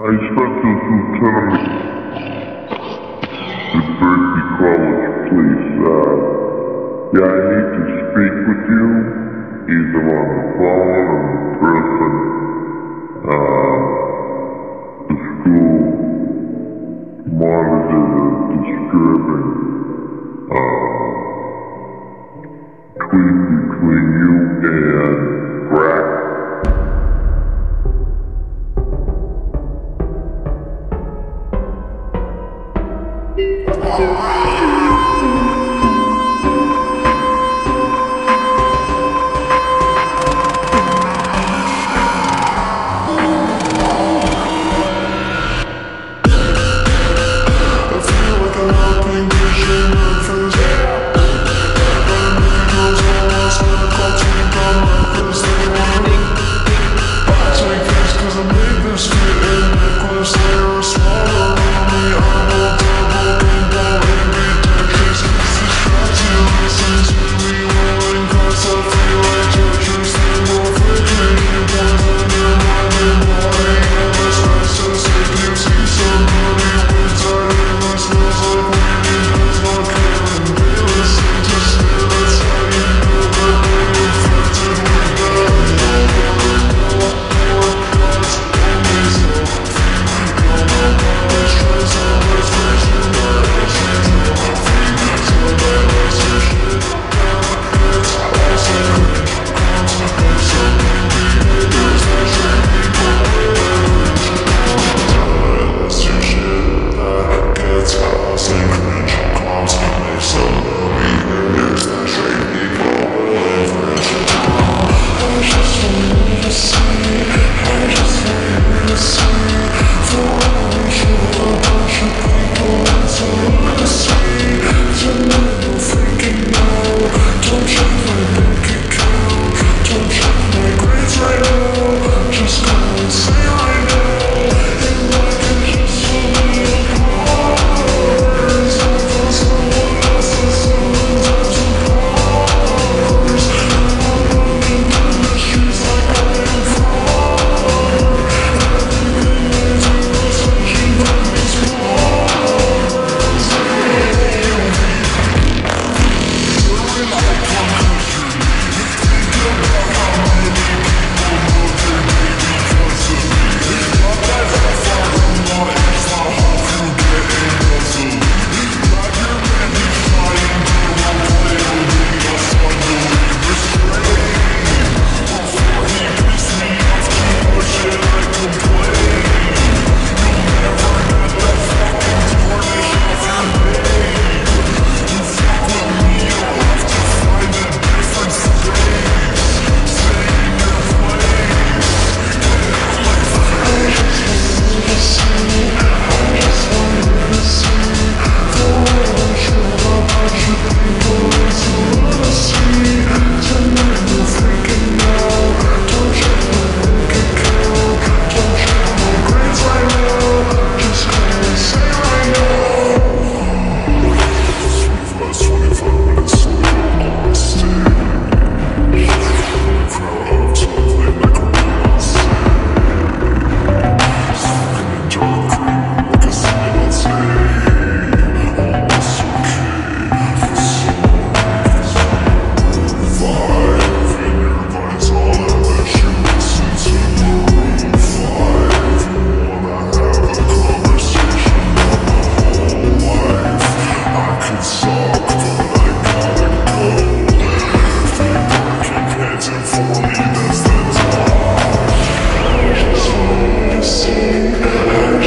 I expected to tell me to break the college, please. Uh, yeah, I need to speak with you, either on the phone or in person. Uh, the school monitors are disturbing uh, tweet between you and Brack. One, two, three.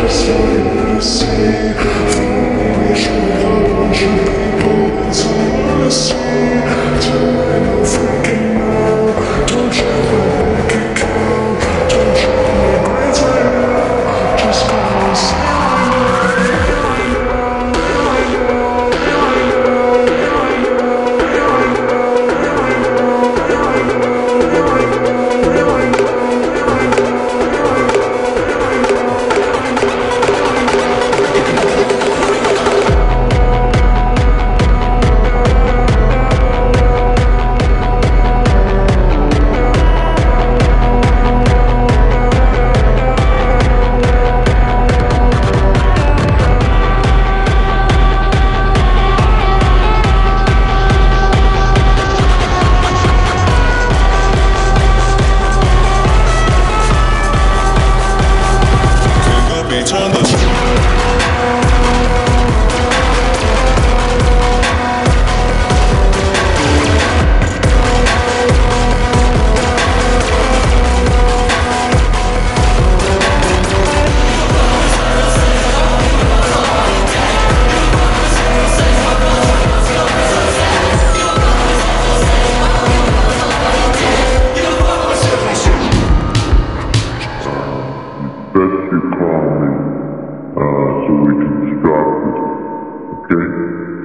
just for you to see. bet you call me reconstruct it. Okay?